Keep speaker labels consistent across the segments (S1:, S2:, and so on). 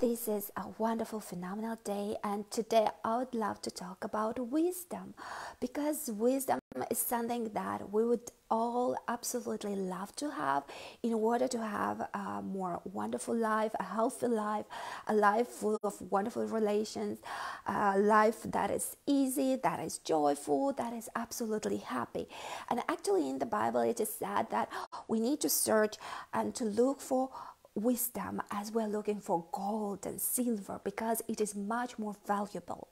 S1: This is a wonderful, phenomenal day, and today I would love to talk about wisdom because wisdom is something that we would all absolutely love to have in order to have a more wonderful life, a healthy life, a life full of wonderful relations, a life that is easy, that is joyful, that is absolutely happy. And actually, in the Bible, it is said that we need to search and to look for wisdom as we're looking for gold and silver because it is much more valuable.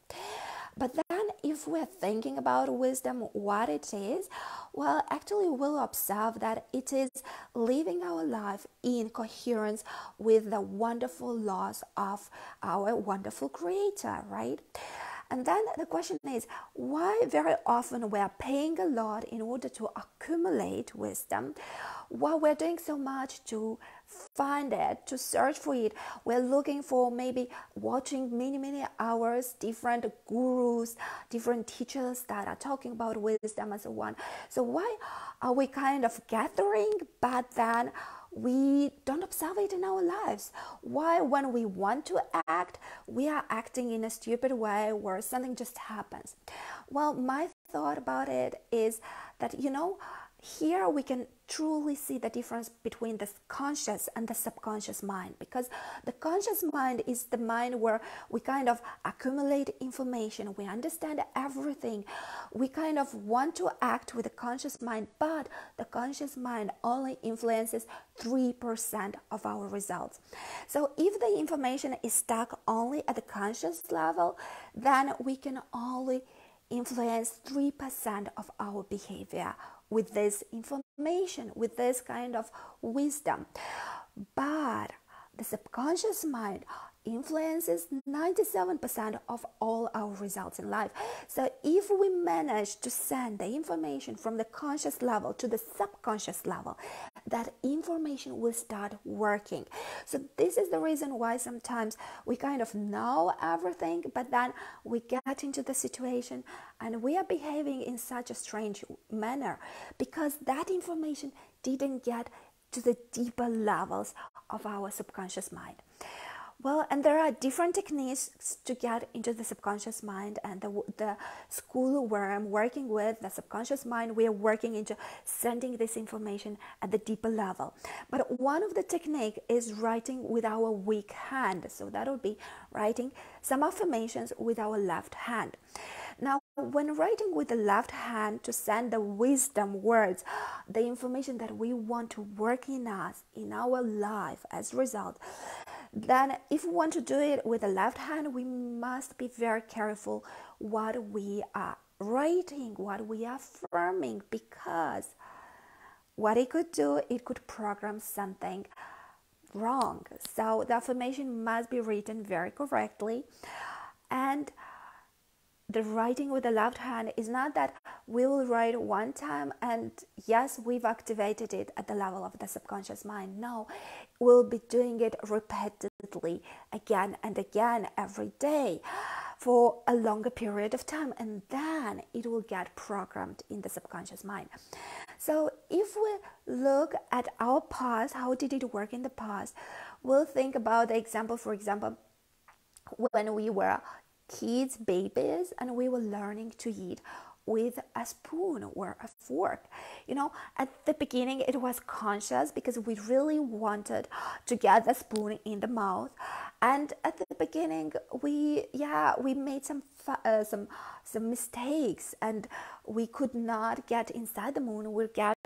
S1: But then, if we're thinking about wisdom, what it is, well, actually, we'll observe that it is living our life in coherence with the wonderful laws of our wonderful Creator, right? And then the question is why very often we are paying a lot in order to accumulate wisdom while we're doing so much to find it, to search for it. We're looking for maybe watching many, many hours, different gurus, different teachers that are talking about wisdom and so on. So, why are we kind of gathering, but then we don't observe it in our lives. Why, when we want to act, we are acting in a stupid way where something just happens? Well, my thought about it is that, you know, here we can truly see the difference between the conscious and the subconscious mind because the conscious mind is the mind where we kind of accumulate information we understand everything. We kind of want to act with the conscious mind but the conscious mind only influences 3% of our results. So if the information is stuck only at the conscious level then we can only influence 3% of our behavior with this information, with this kind of wisdom. But the subconscious mind influences 97% of all our results in life. So, if we manage to send the information from the conscious level to the subconscious level, that information will start working. So, this is the reason why sometimes we kind of know everything, but then we get into the situation and we are behaving in such a strange manner because that information didn't get to the deeper levels of our subconscious mind. Well, and there are different techniques to get into the subconscious mind. And the, the school where I'm working with, the subconscious mind, we are working into sending this information at the deeper level. But one of the technique is writing with our weak hand. So that would be writing some affirmations with our left hand. Now, when writing with the left hand to send the wisdom words, the information that we want to work in us, in our life as a result, then if we want to do it with the left hand, we must be very careful what we are writing, what we are affirming, because what it could do, it could program something wrong. So the affirmation must be written very correctly. And the writing with the left hand is not that we will write one time and yes, we've activated it at the level of the subconscious mind. No, we'll be doing it repeatedly again and again every day for a longer period of time and then it will get programmed in the subconscious mind. So if we look at our past, how did it work in the past? We'll think about the example, for example, when we were kids, babies, and we were learning to eat with a spoon or a fork. You know, at the beginning it was conscious because we really wanted to get the spoon in the mouth. And at the beginning we yeah, we made some uh, some some mistakes and we could not get inside the moon we get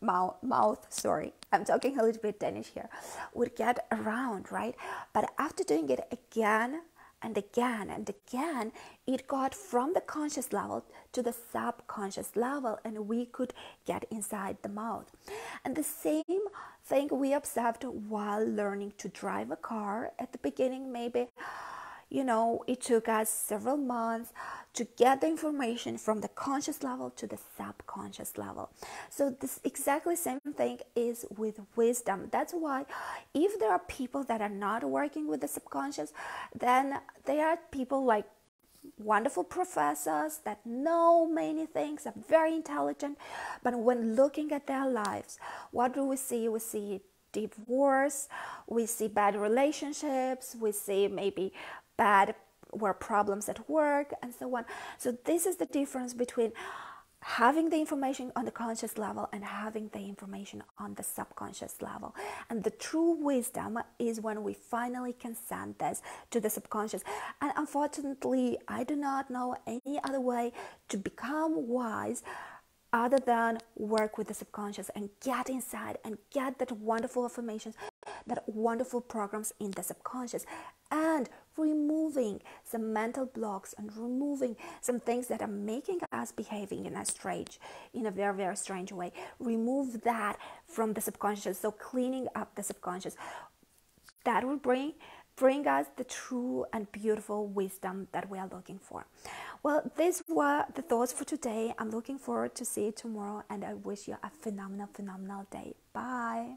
S1: mouth, mouth sorry i'm talking a little bit danish here would get around right but after doing it again and again and again, it got from the conscious level to the subconscious level, and we could get inside the mouth. And the same thing we observed while learning to drive a car at the beginning, maybe you know, it took us several months to get the information from the conscious level to the subconscious level. So this exactly same thing is with wisdom. That's why if there are people that are not working with the subconscious, then there are people like wonderful professors that know many things, are very intelligent, but when looking at their lives, what do we see? We see divorce, we see bad relationships, we see maybe bad were problems at work and so on. So this is the difference between having the information on the conscious level and having the information on the subconscious level. And the true wisdom is when we finally can send this to the subconscious. And unfortunately, I do not know any other way to become wise other than work with the subconscious and get inside and get that wonderful affirmations that wonderful programs in the subconscious and removing some mental blocks and removing some things that are making us behaving in a strange in a very very strange way. Remove that from the subconscious. So cleaning up the subconscious. That will bring bring us the true and beautiful wisdom that we are looking for. Well these were the thoughts for today. I'm looking forward to see you tomorrow and i wish you a phenomenal phenomenal day. Bye